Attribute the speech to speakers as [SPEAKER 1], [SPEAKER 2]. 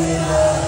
[SPEAKER 1] we love.